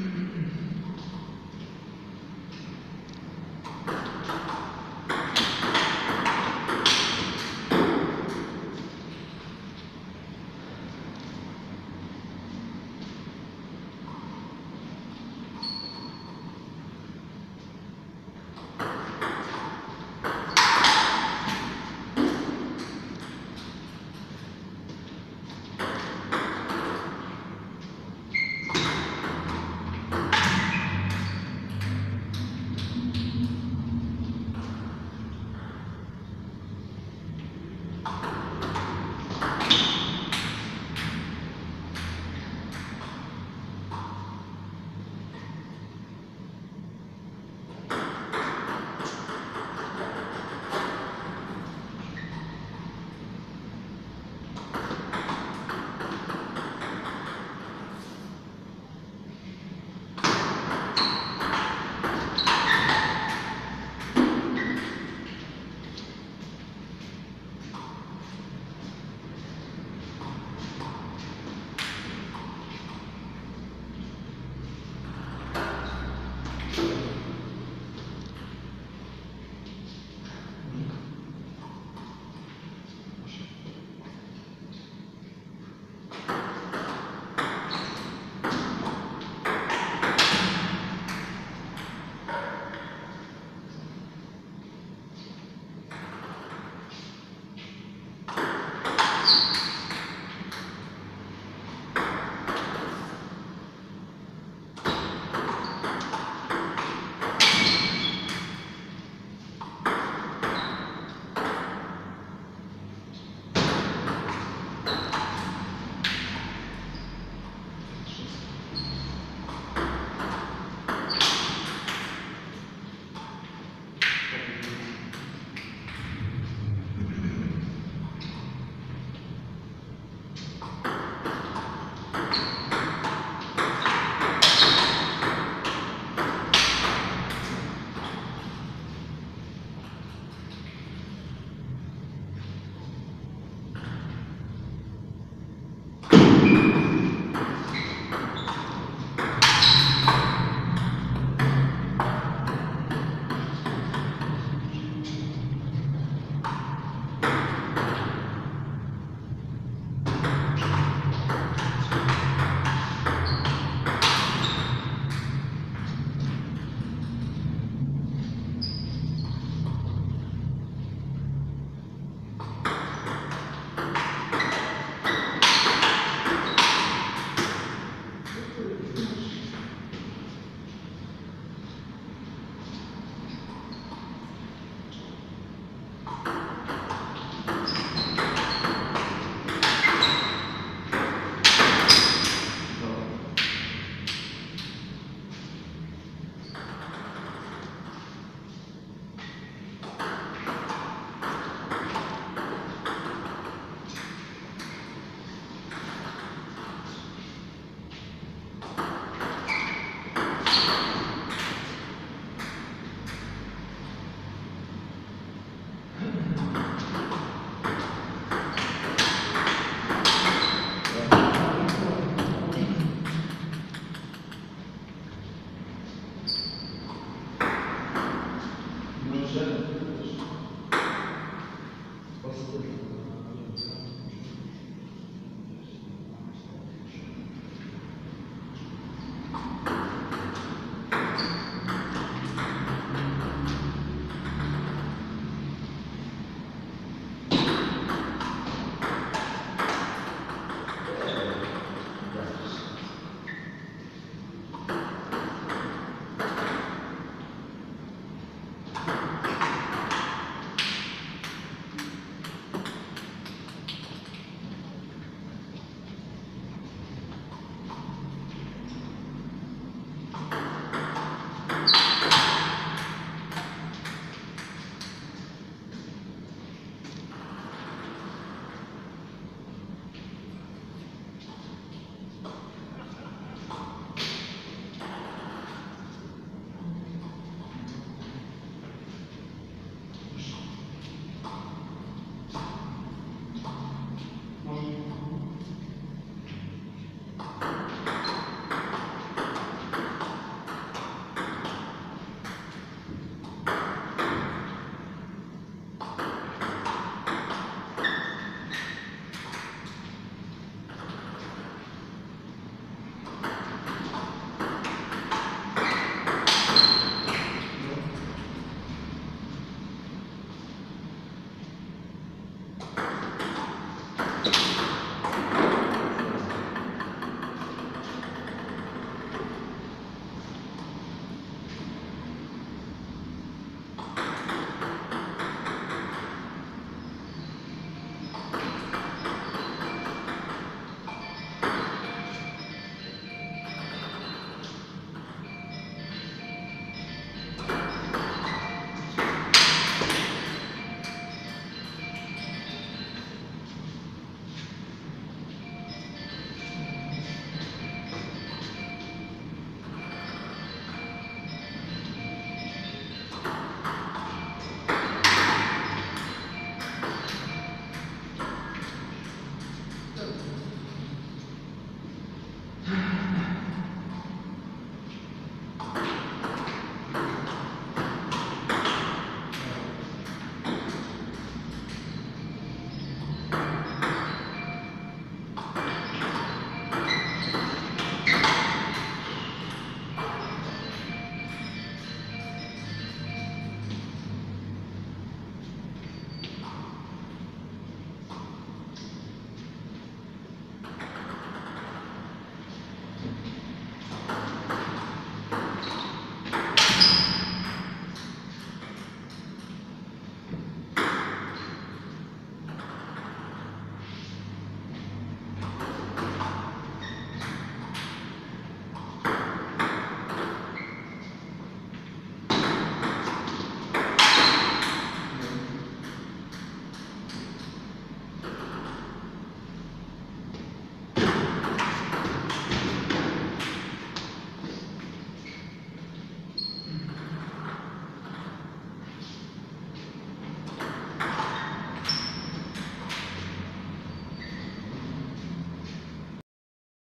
Mm-hmm.